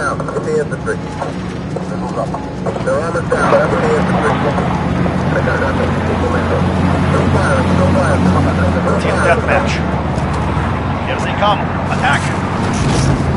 down. Hit the infantry. They're armored down. That's the infantry. I got nothing. No fire. No fire. No Team deathmatch. Here they come. Attack!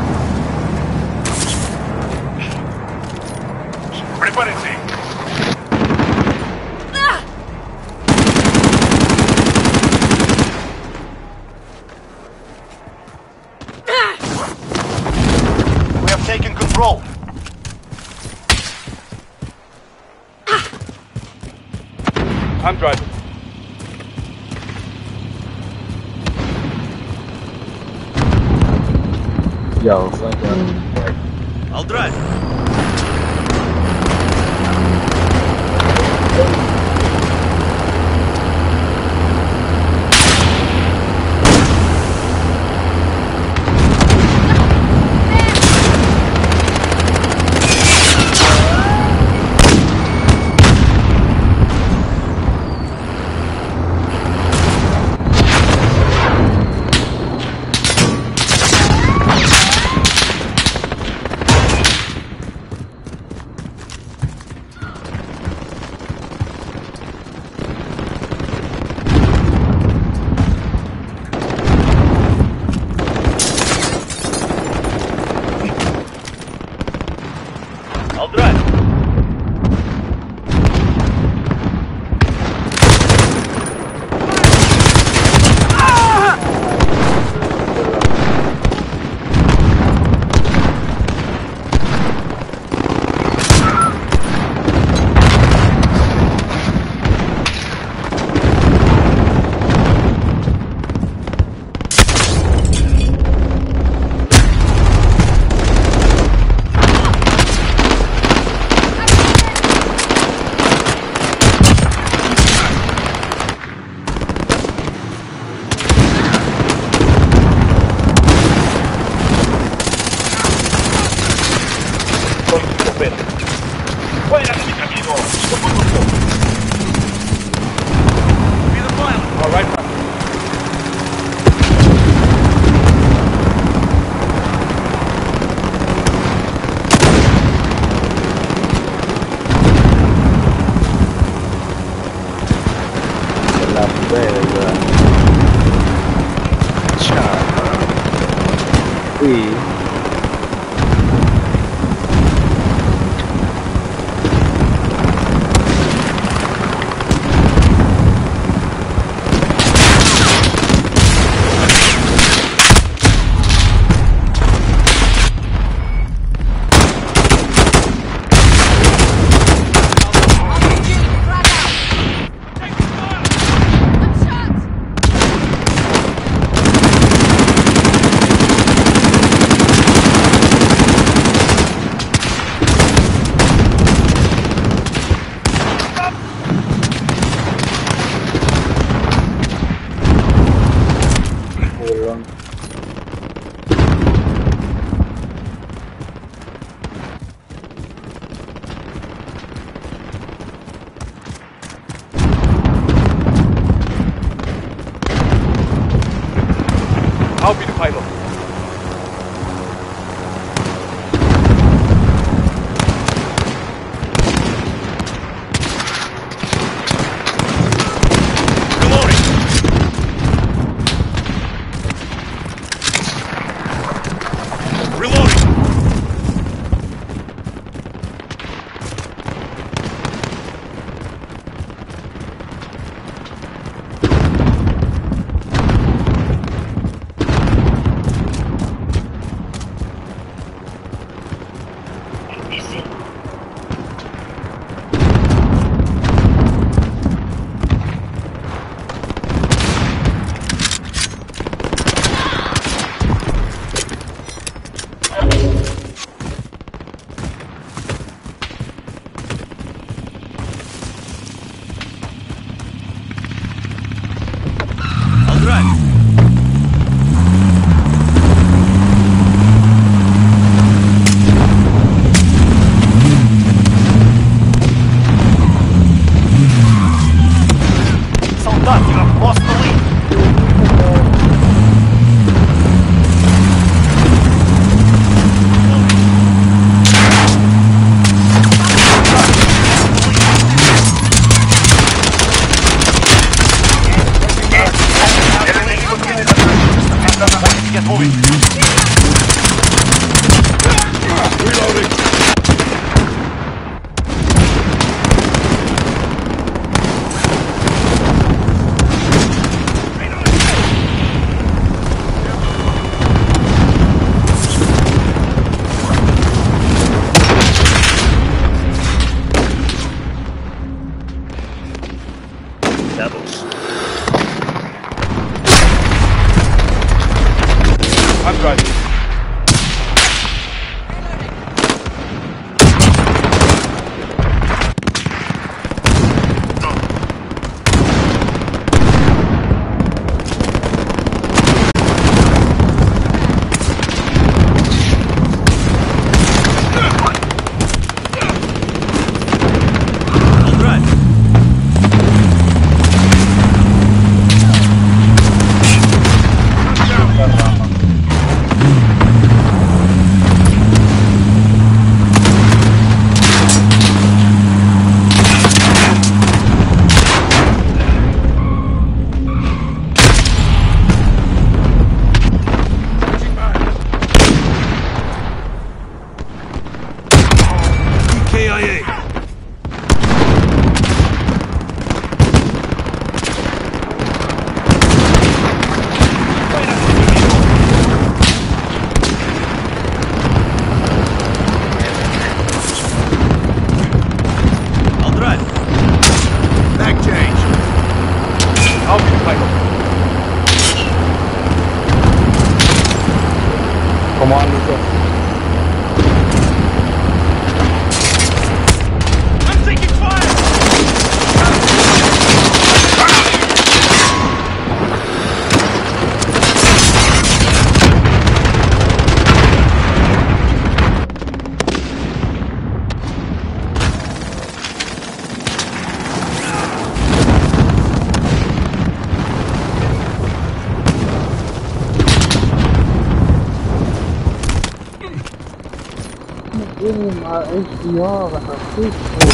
E ó, rapaz,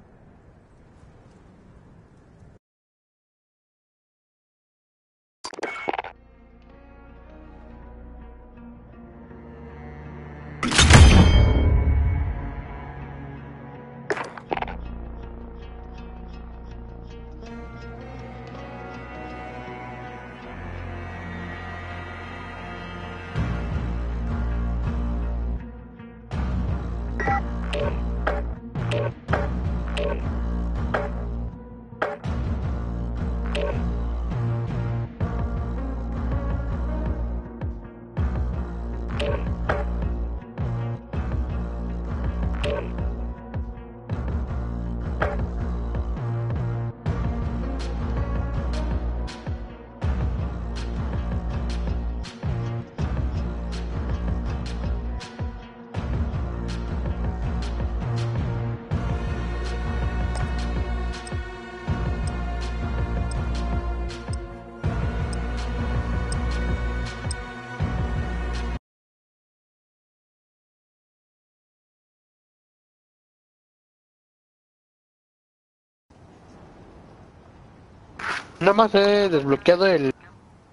Nada más he desbloqueado el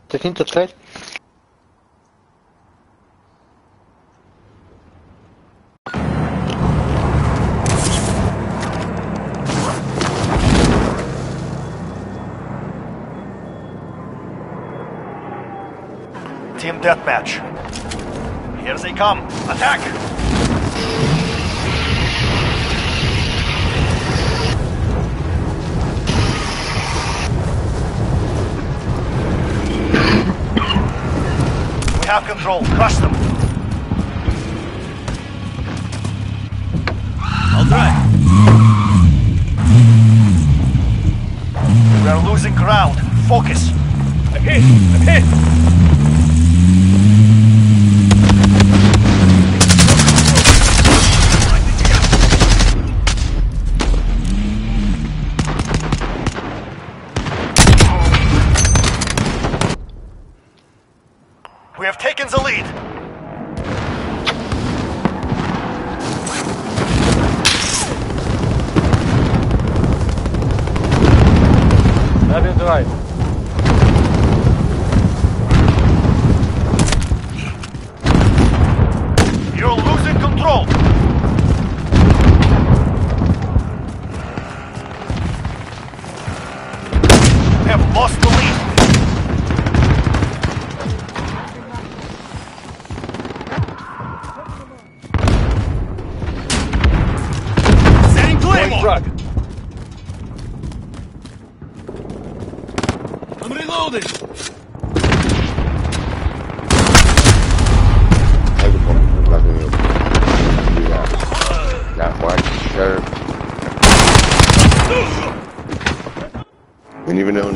303. Team Deathmatch. Here they come. Attack! have control. Crush them. I'll try. We are losing ground. Focus. I'm hit. I'm hit.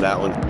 that one.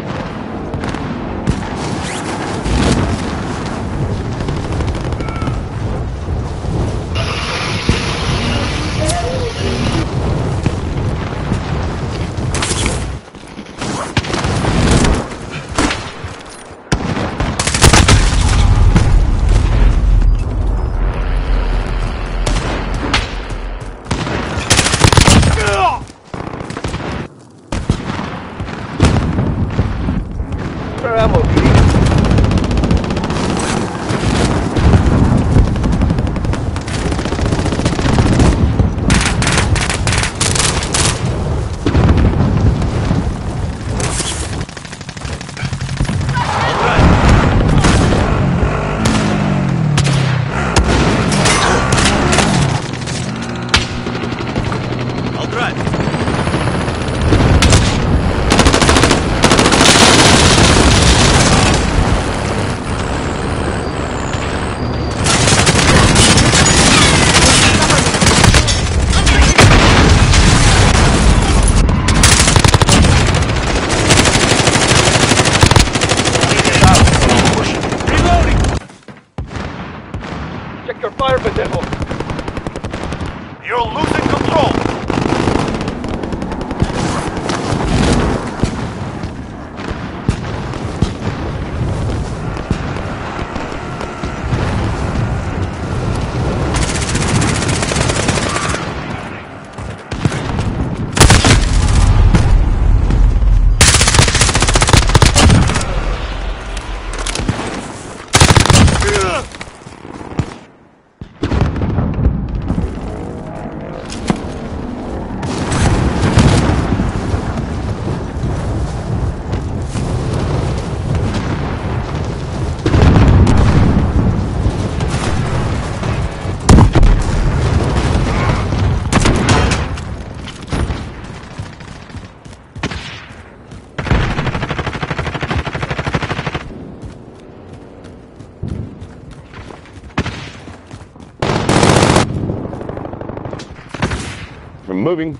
moving.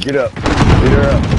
Get up. Get her up.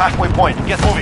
Halfway point. Get moving.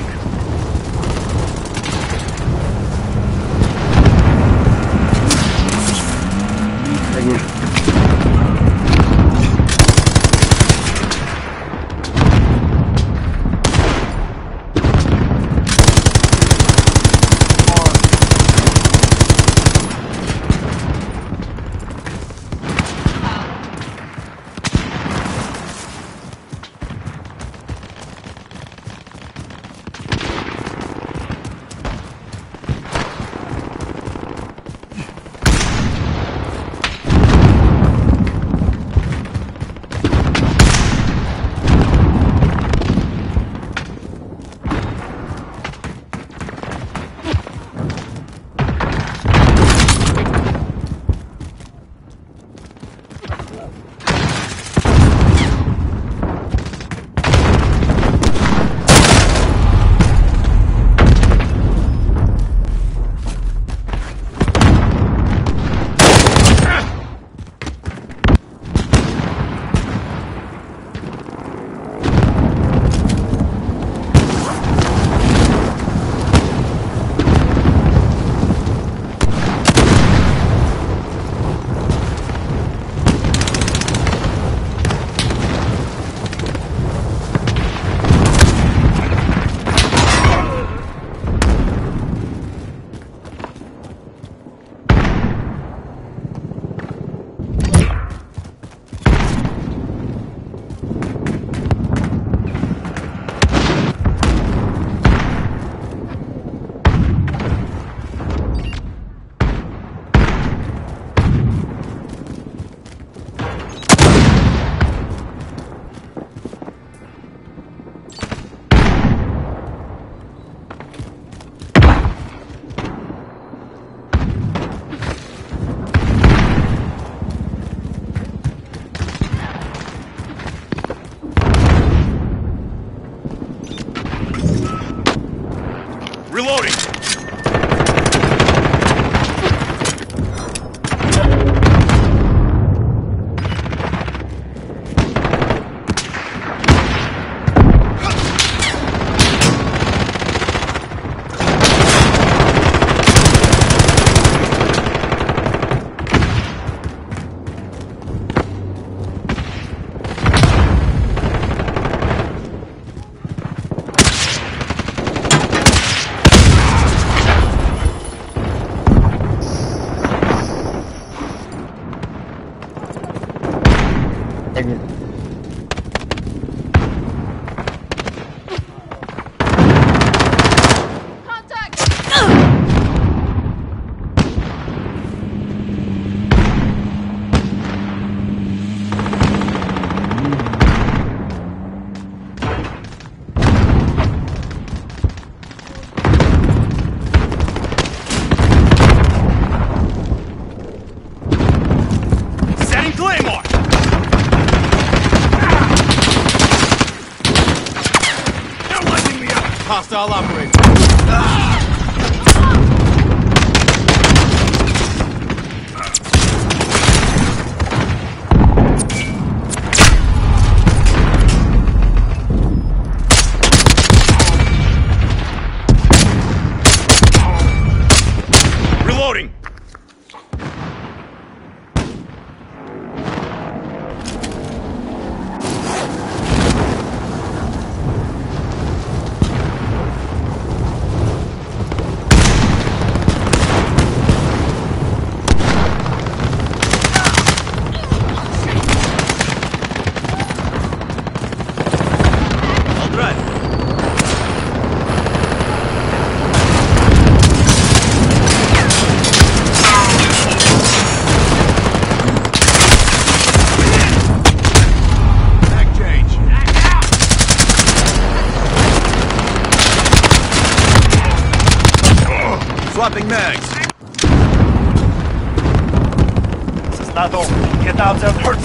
Hostile operator. Contact.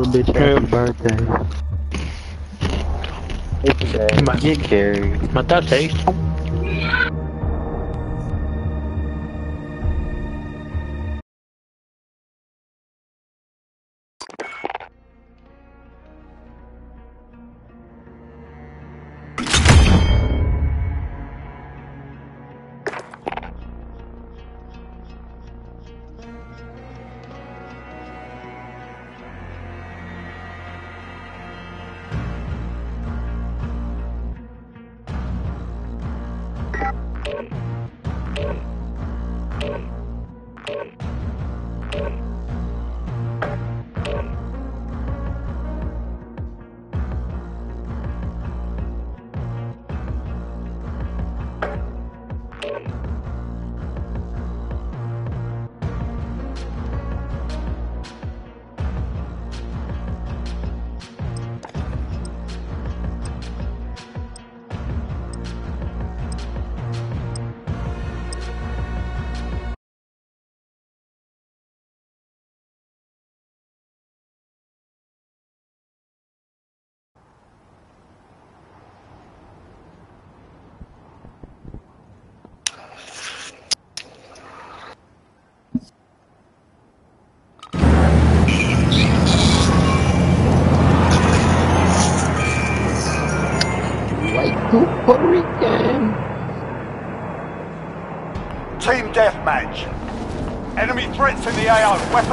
little bitch happy birthday. My, my, my, my, taste. southwest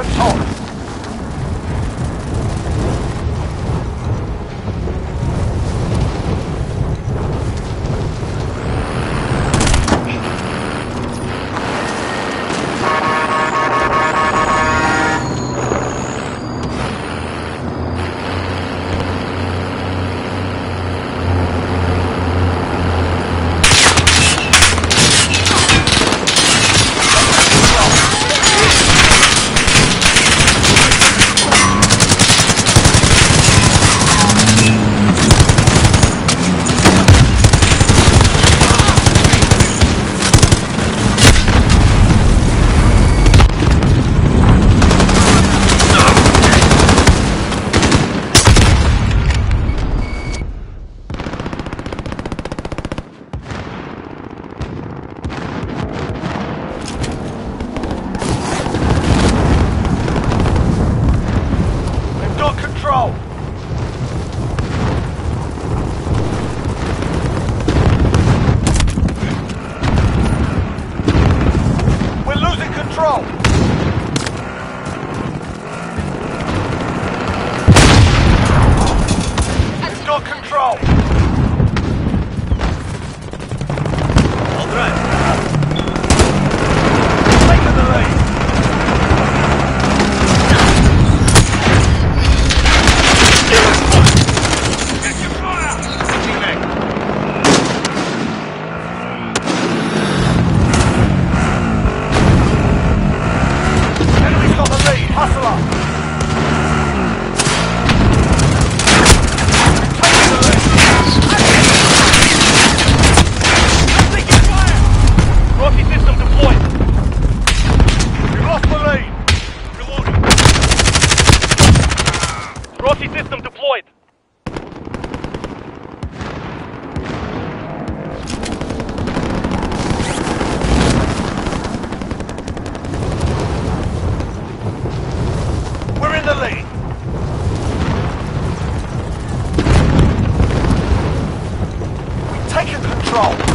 roll.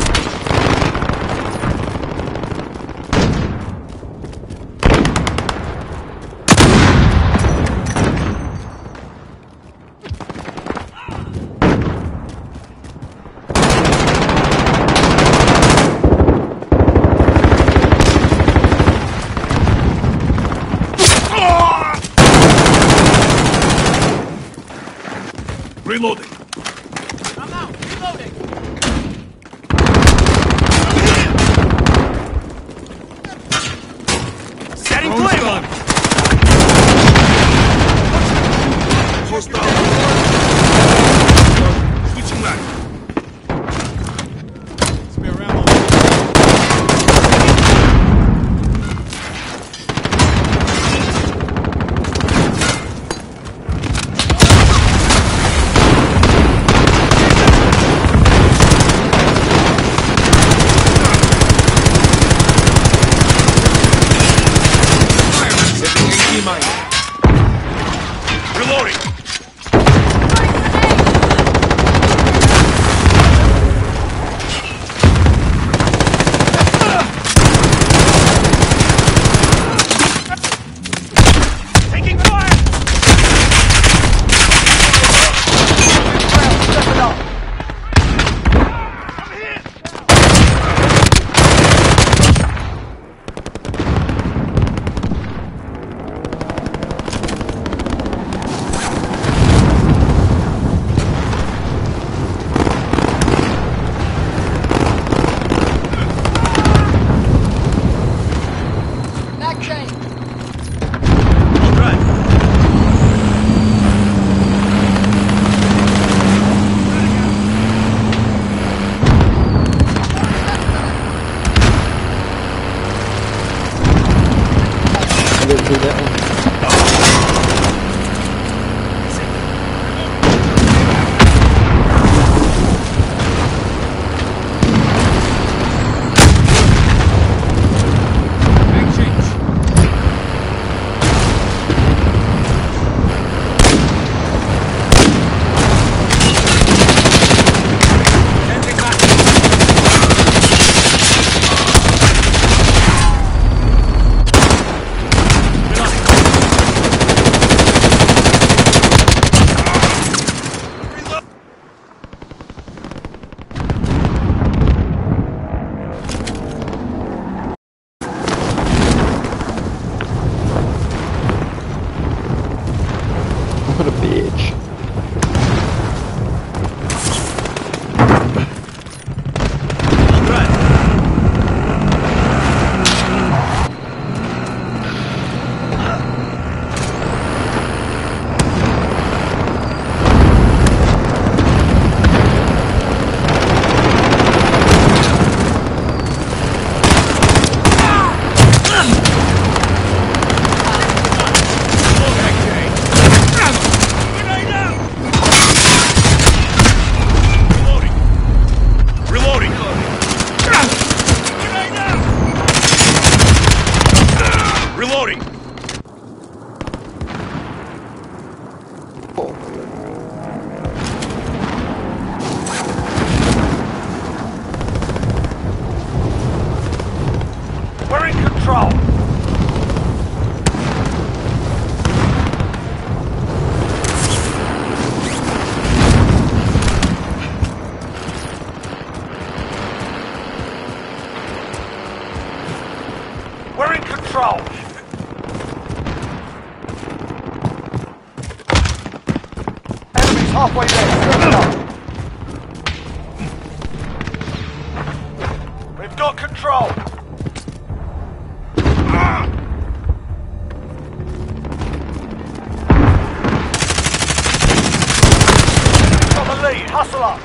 halfway there. We've got control. Got the lead. Hustle up.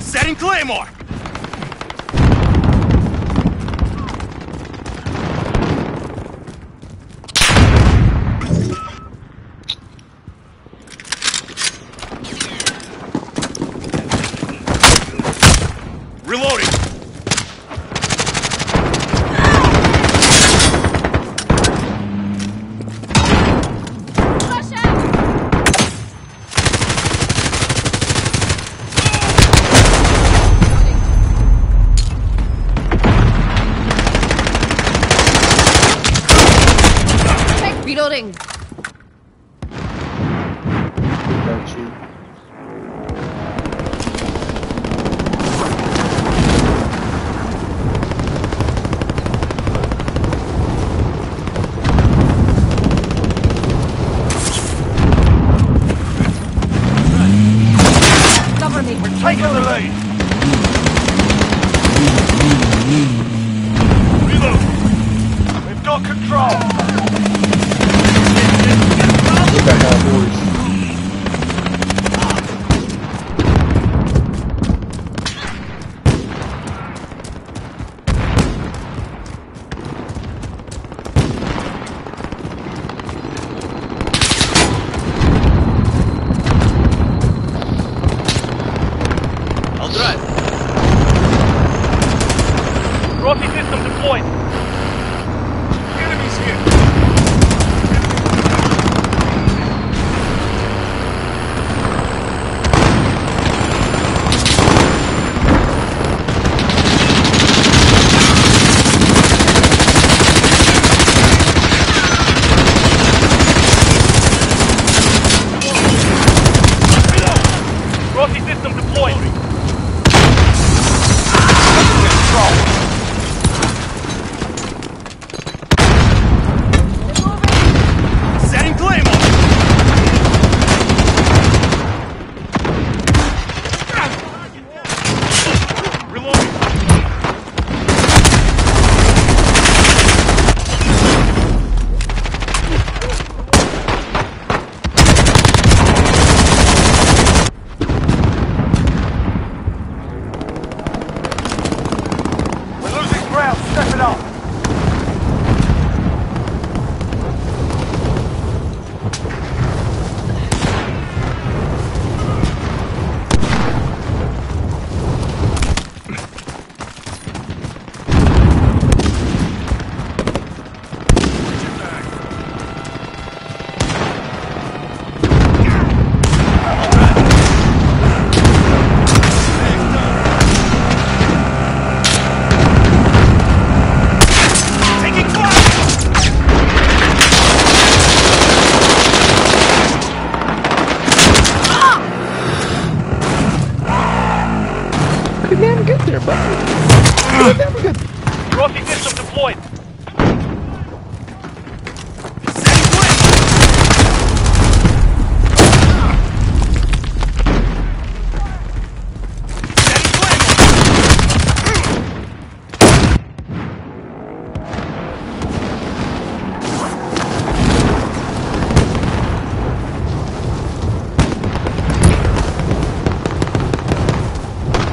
Setting Claymore!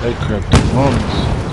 They cracked the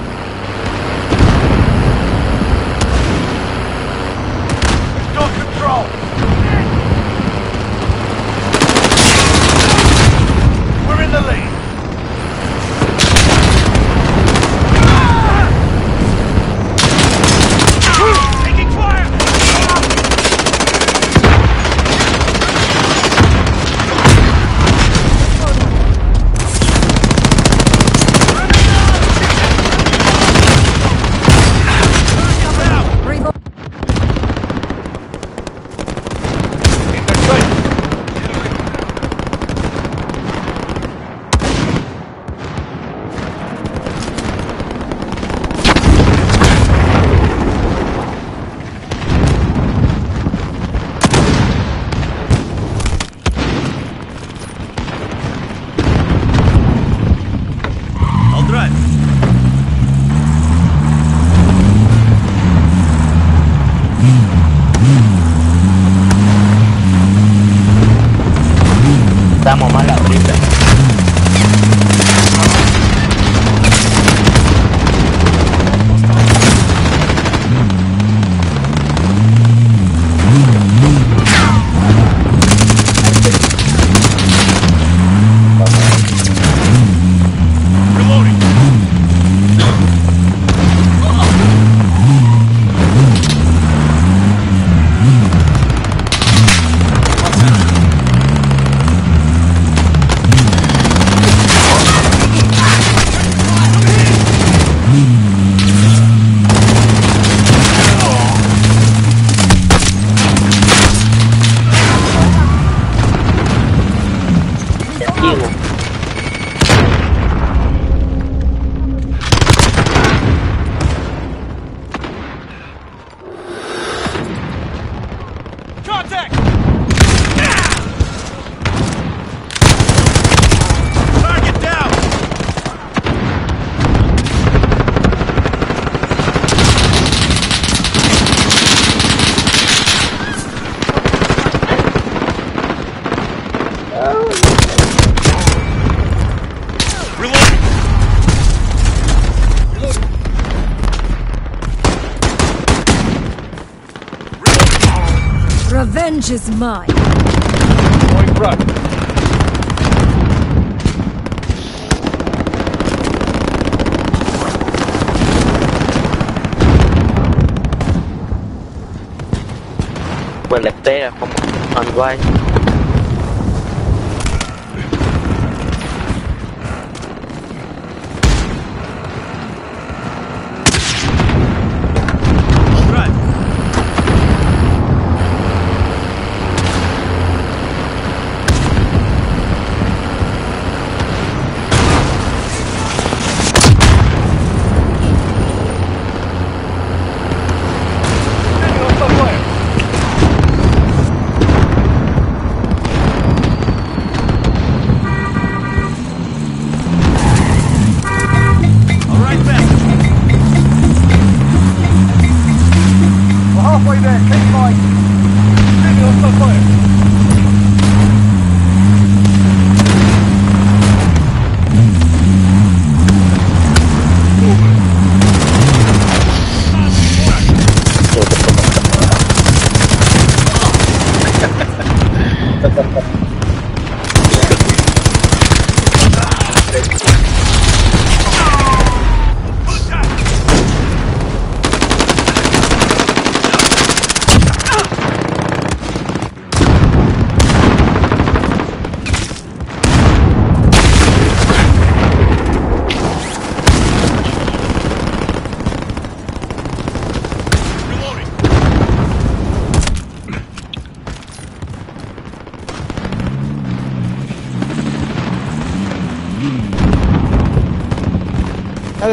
lead, is mine.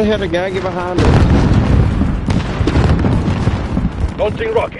I had a guy behind us. Launching rocket.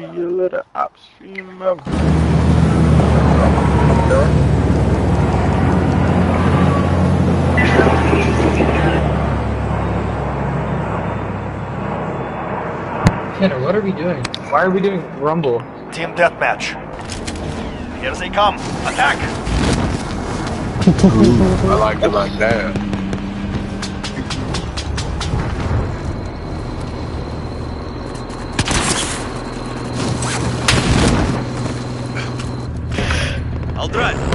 feel little upstream of what are we doing? Why are we doing Rumble? Team deathmatch. Here they come. Attack! Ooh, I like it like that. драть!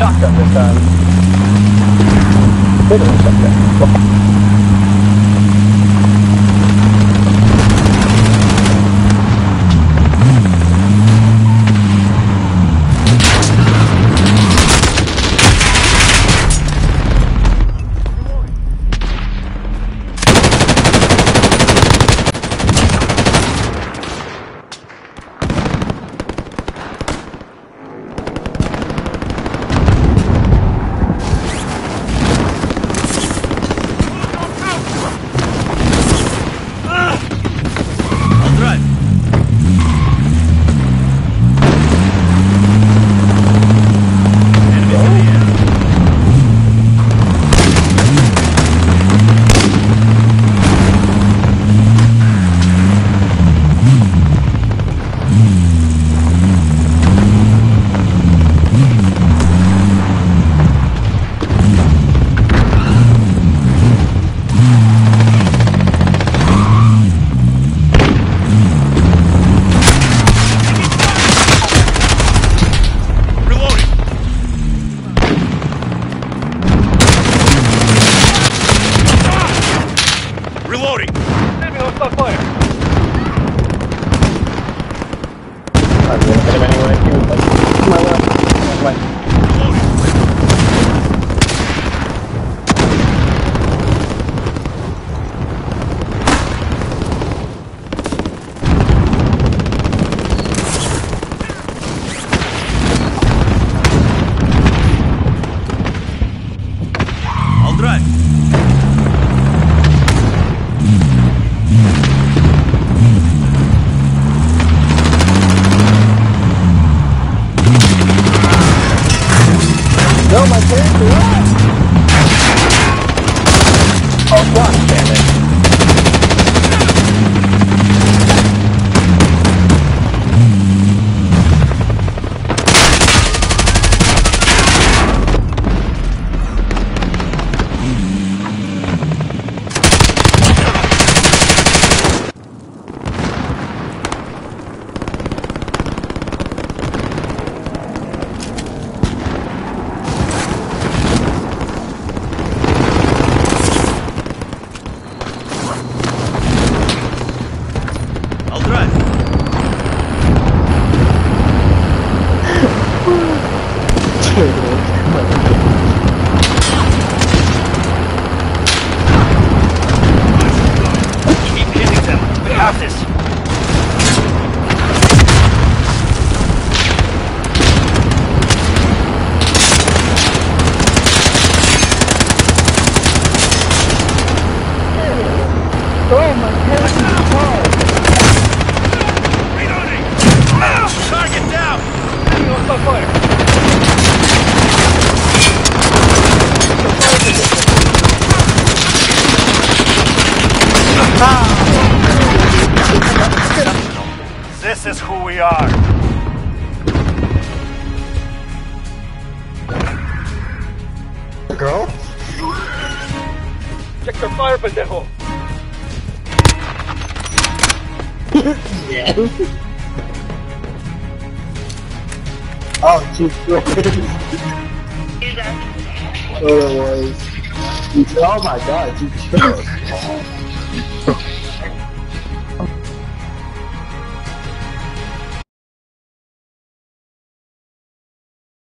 Shotgun this time. A shotgun.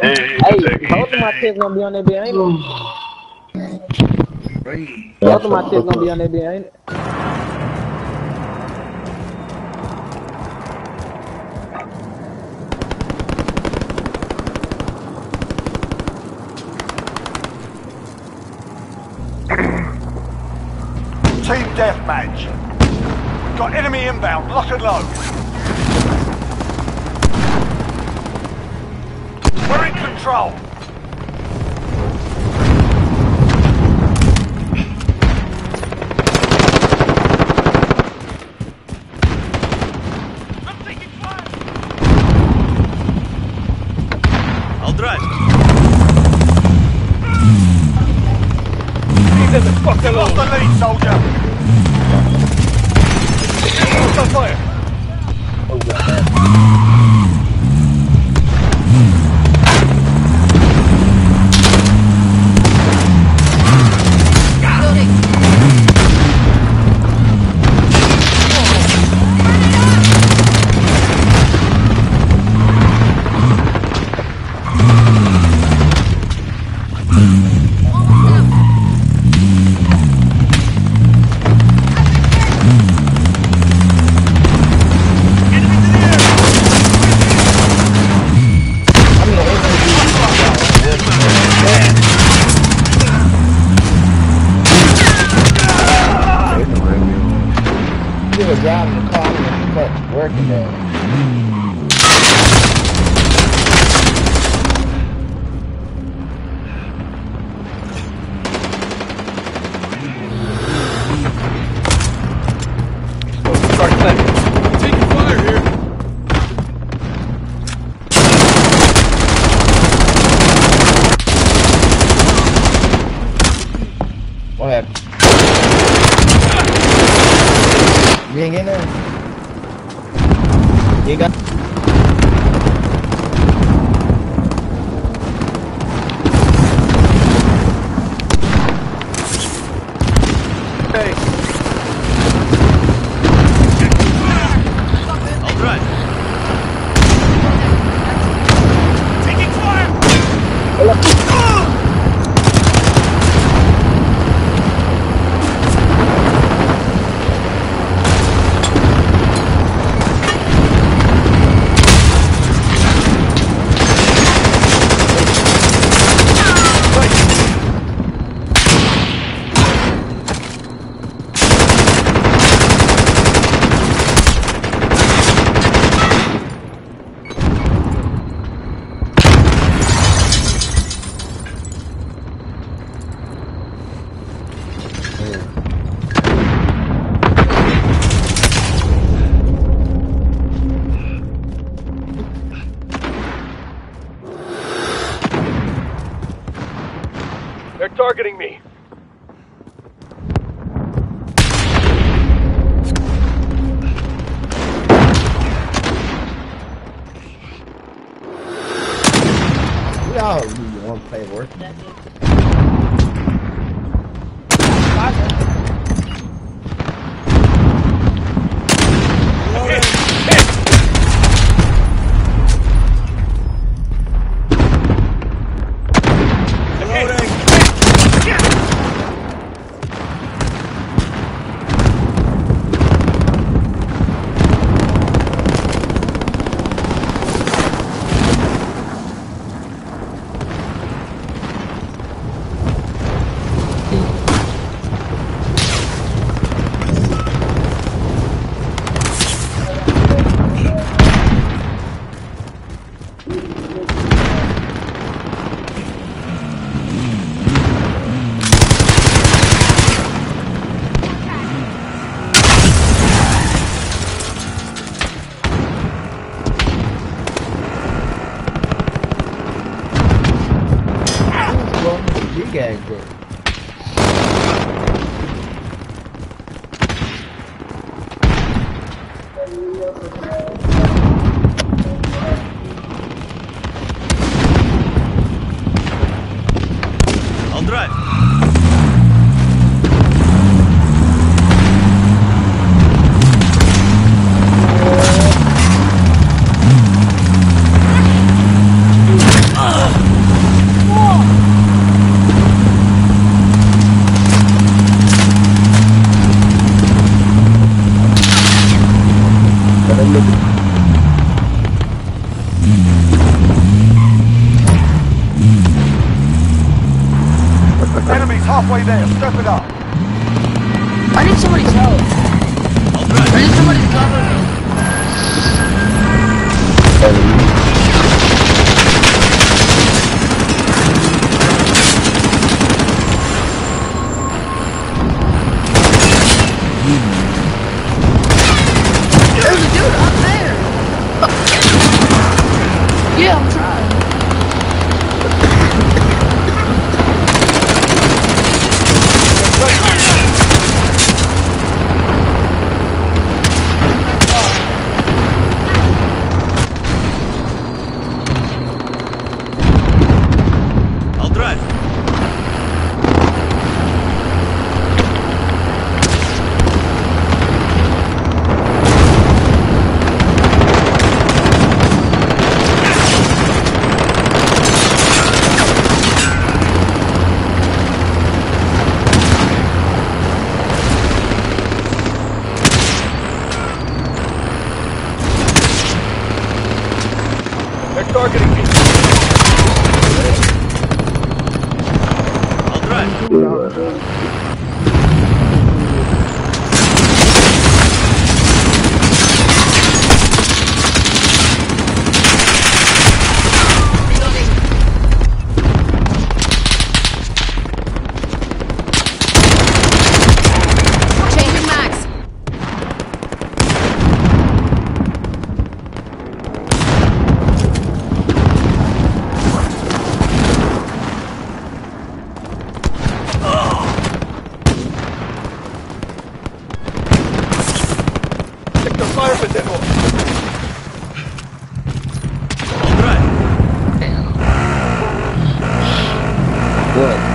Hey, Hey, both of my kids gonna be on that bit, ain't it? Both of my kids gonna be on that bit, ain't it? Team deathmatch. Got enemy inbound. Lock and load. We're in control. I'll drive. leave them the fuck alone. Lost the lead, soldier. There. Step it up. What?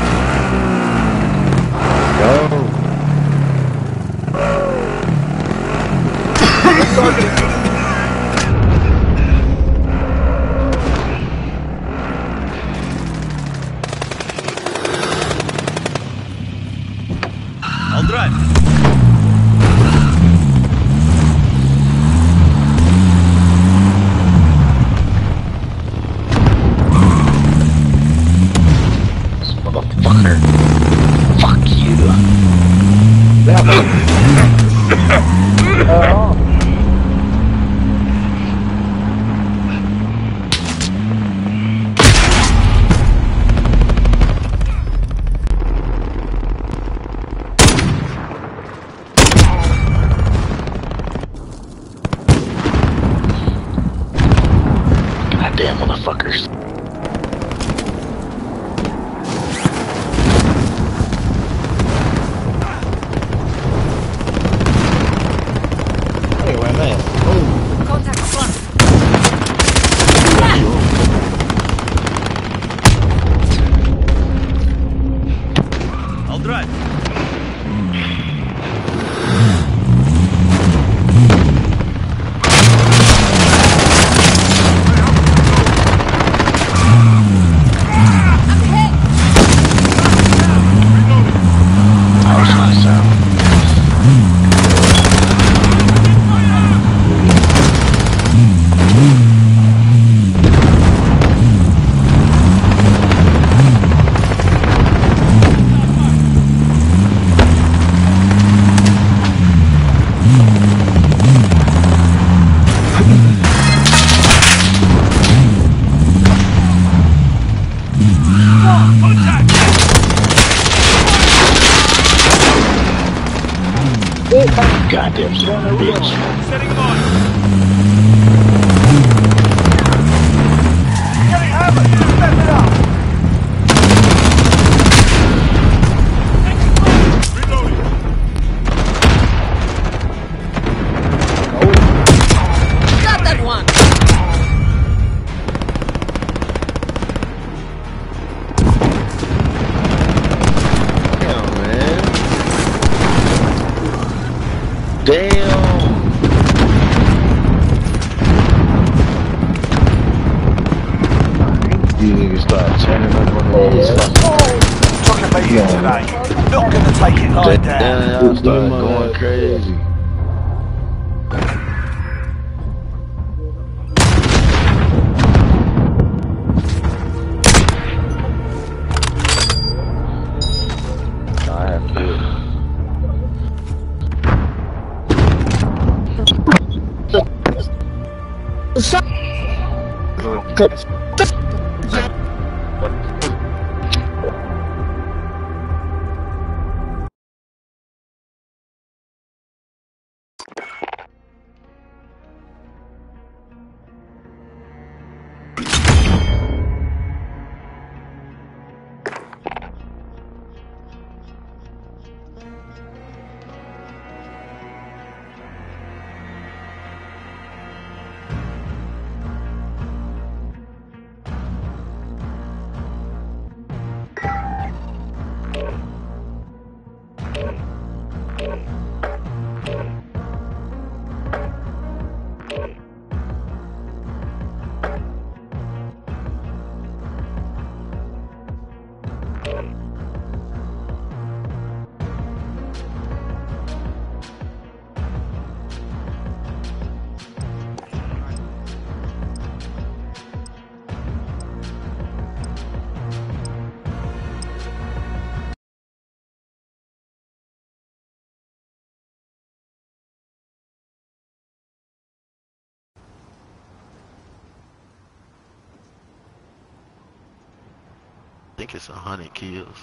Think it's a hundred kills.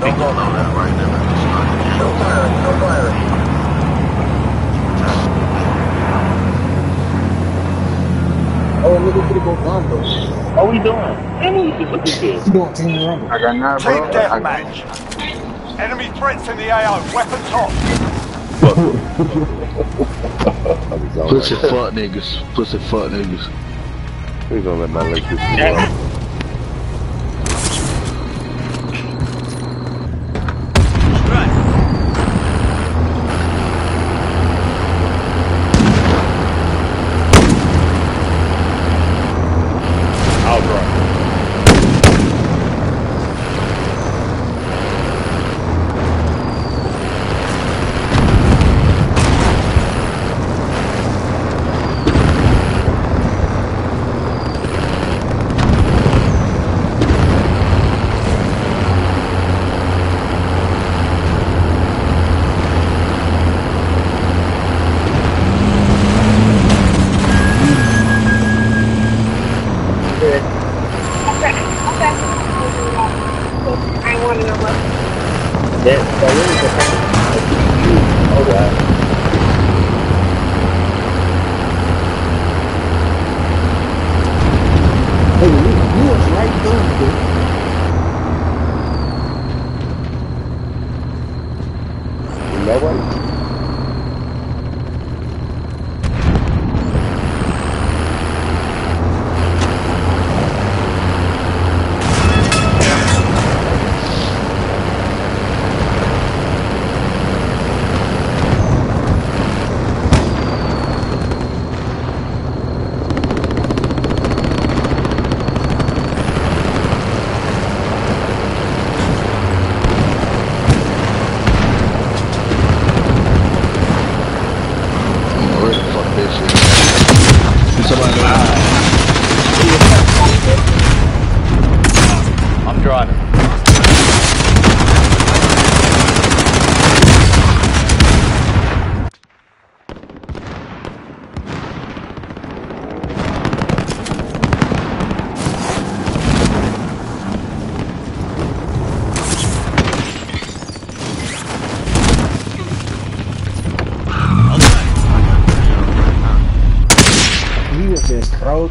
Think on that right now. No firing, no firing. Oh, look at the go Rumble. What we doing? And we just look this. You doing Team Rumble? I got nine, Team bro. I- deathmatch. Enemy threats in the AO. Weapons hot. Pussy fuck niggas. Pussy fuck niggas. Please don't let my leg get too long.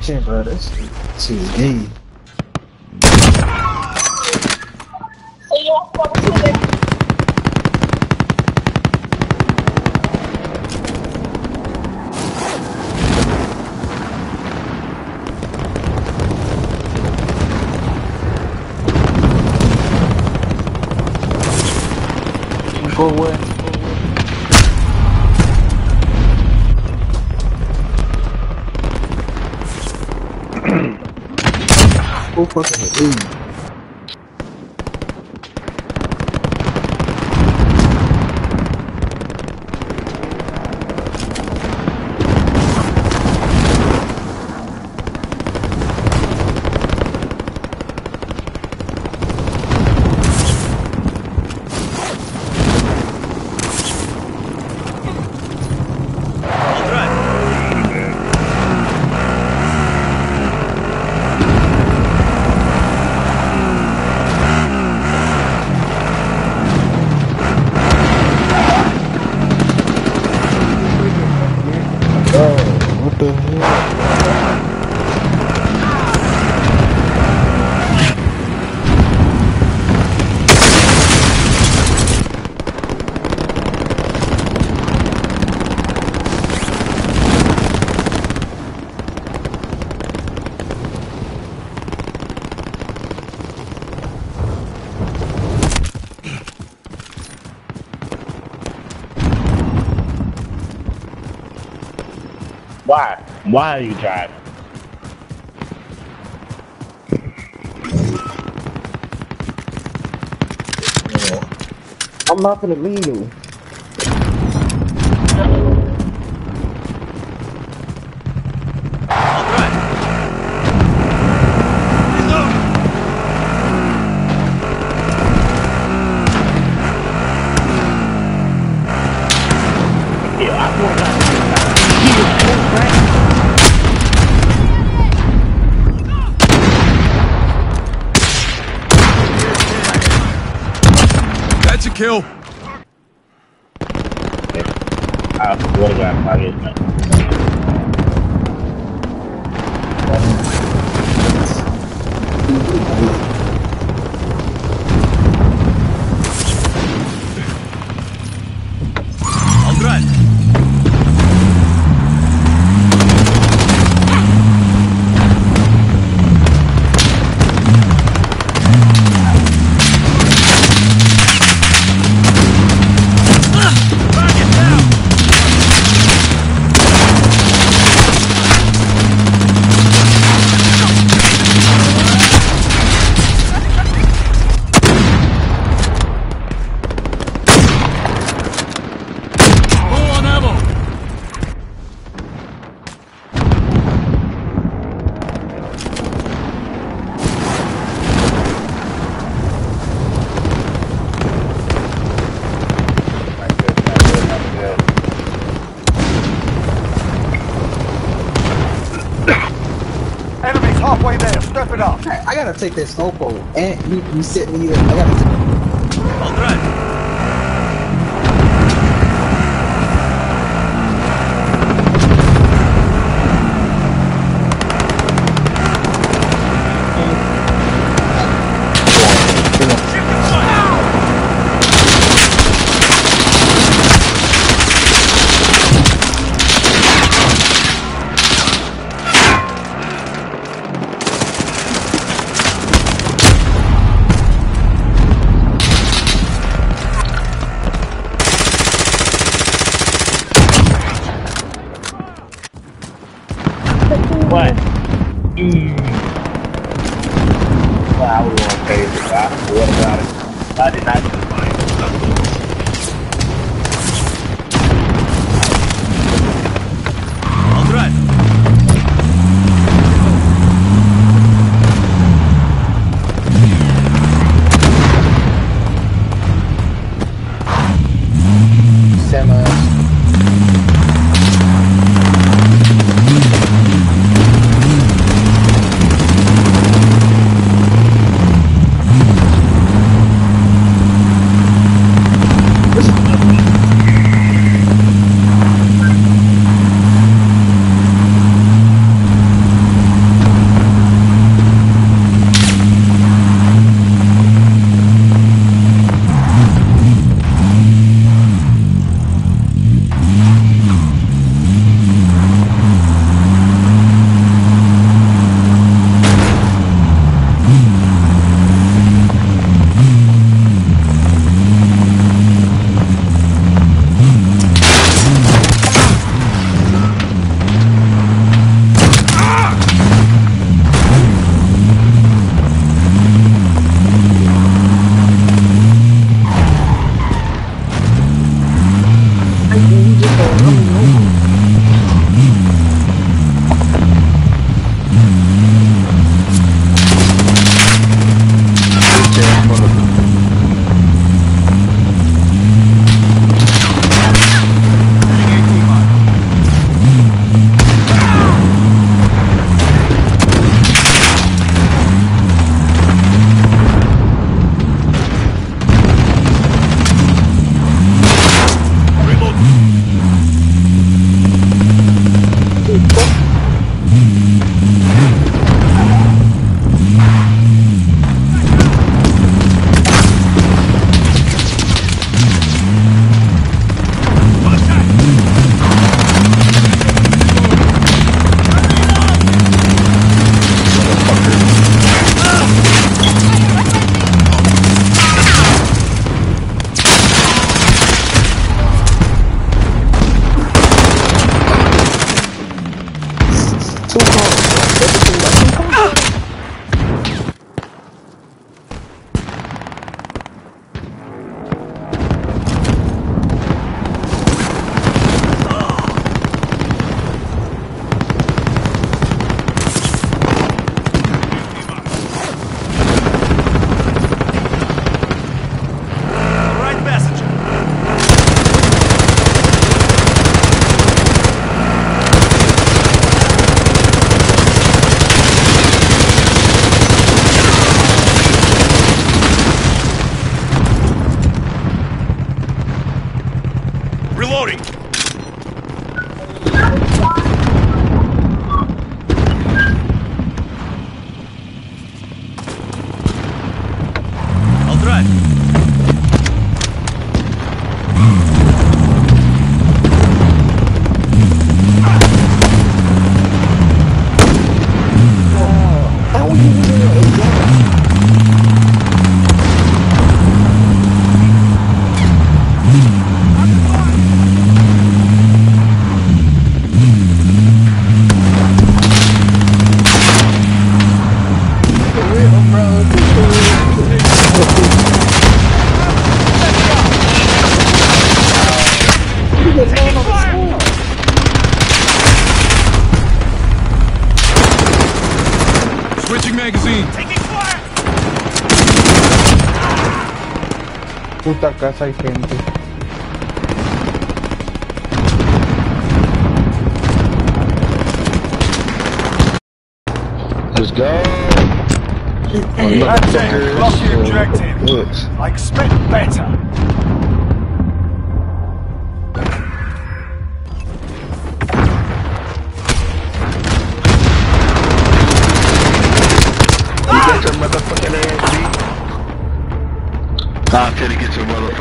Approaching, bro. This Who fucking hit What the hell? Why? Are you driving? I'm not gonna leave you. Hold right. Reloading. Yeah, I thought that. That's a kill. I swear to God, I take that snowball. And you, you sit me there. I casa hay gente.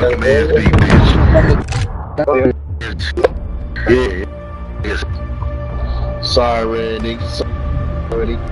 fucking ass beat, bitch. Yeah. Sorry. Sorry.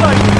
like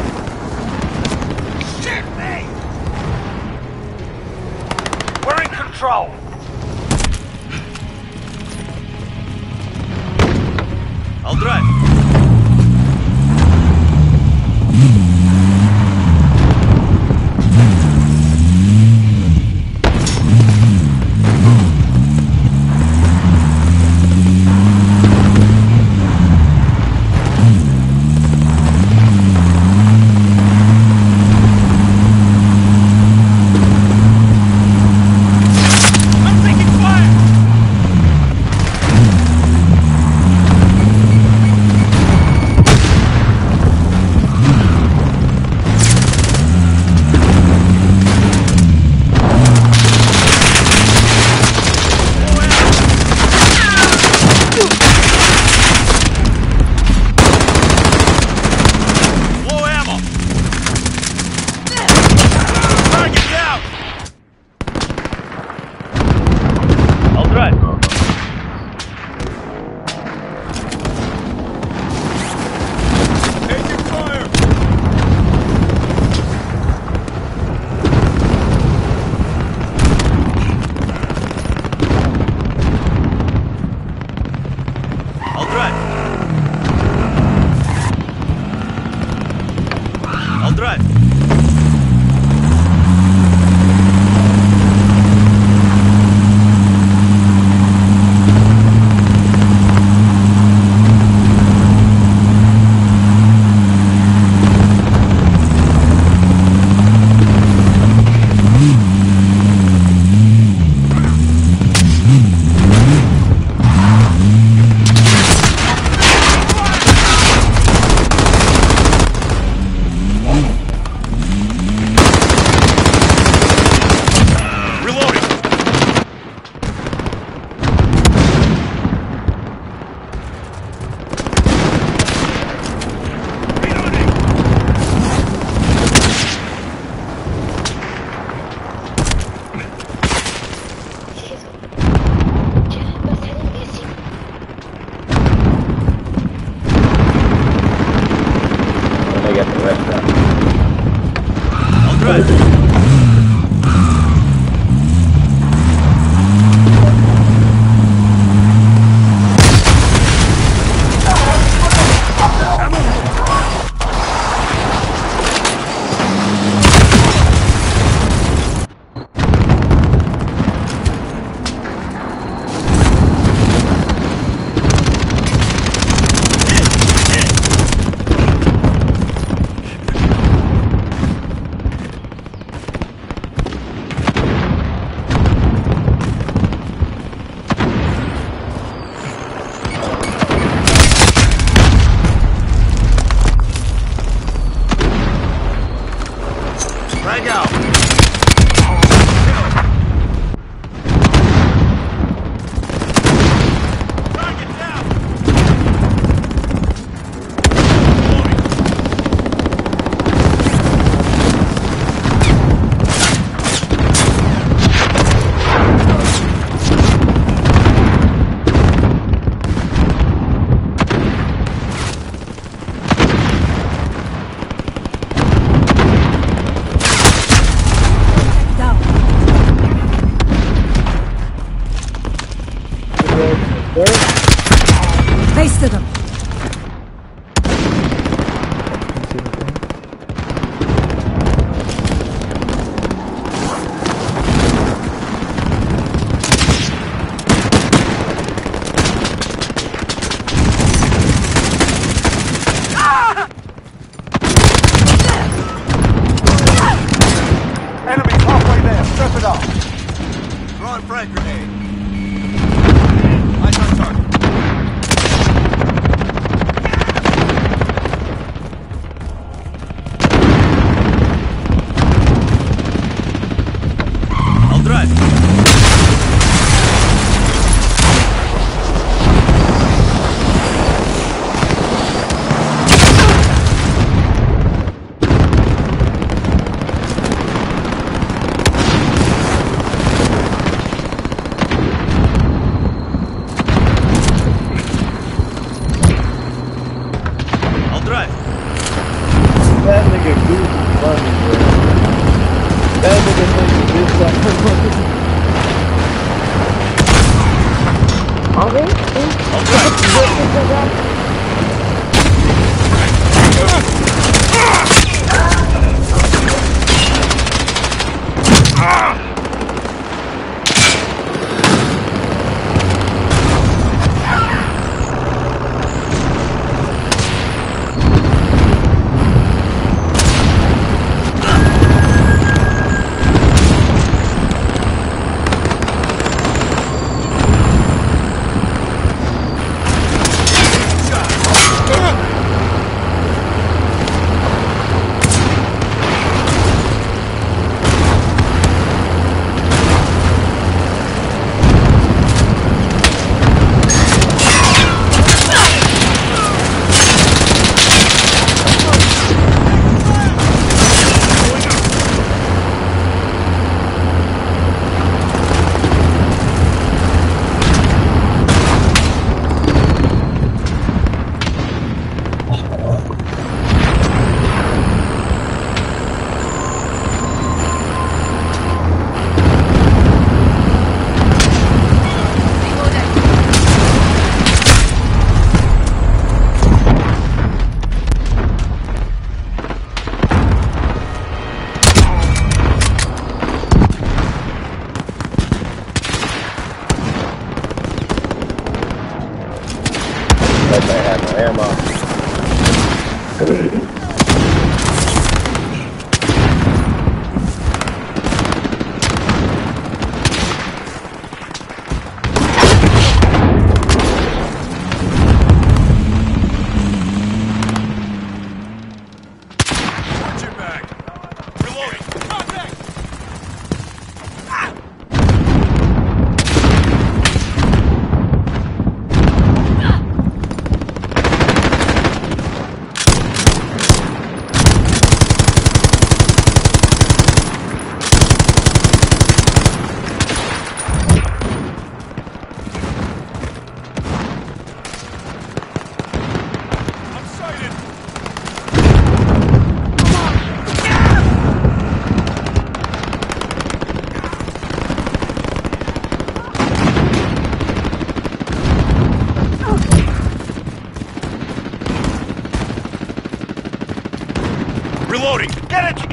control. I'll drive.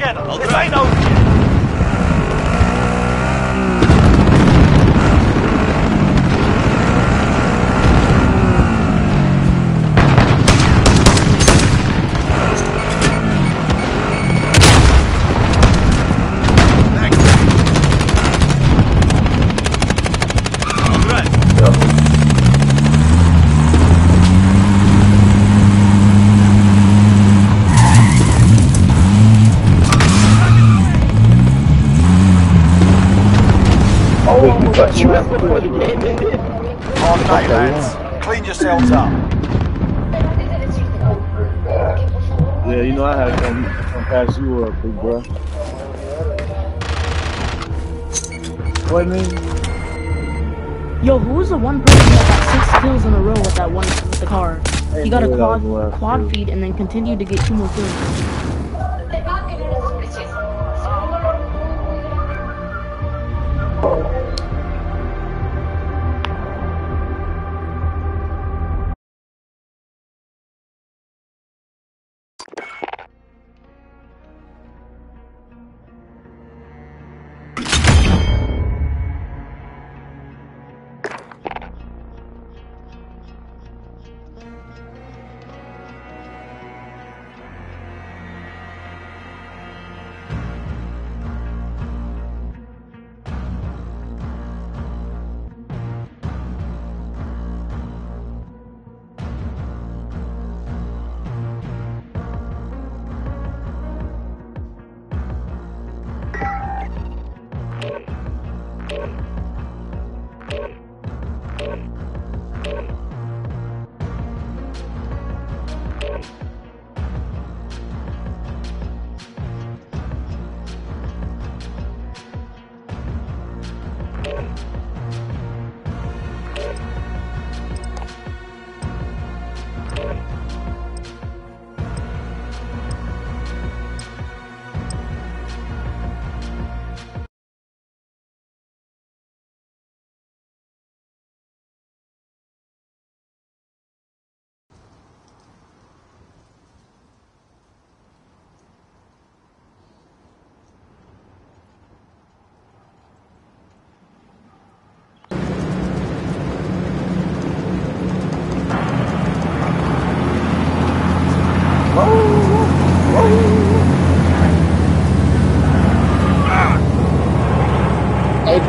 Get it together. I'll This drive. over quad feed and then continue to get two more kills.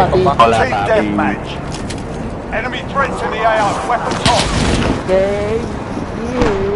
papi. Hola, papi. Enemy threats in the AR. Weapons on. Okay. Yeah.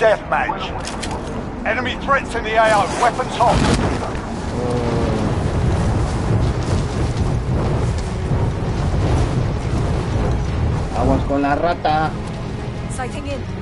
deathmatch. Enemy threats in the AO. Weapons hot. Aguas con la rata. Sighting in.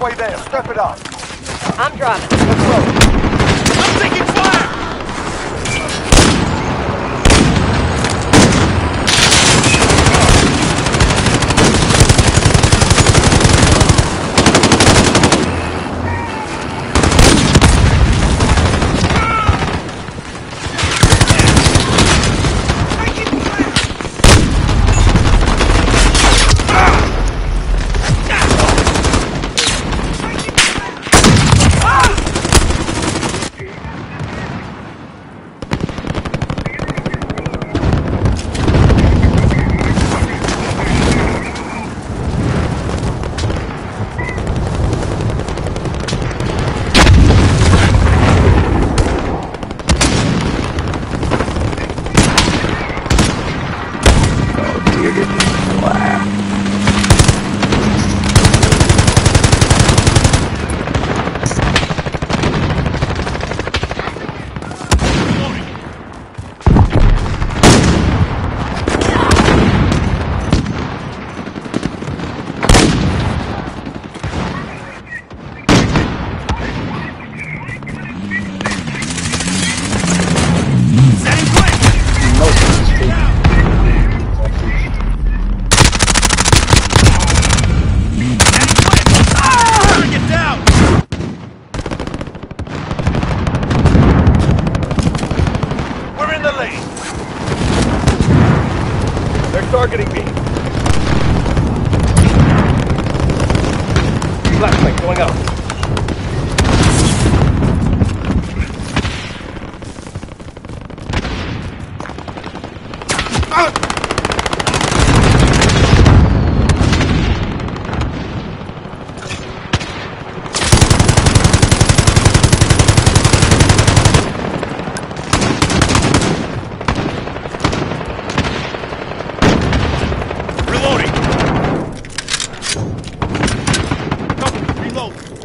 Halfway there. Step it up. Cover,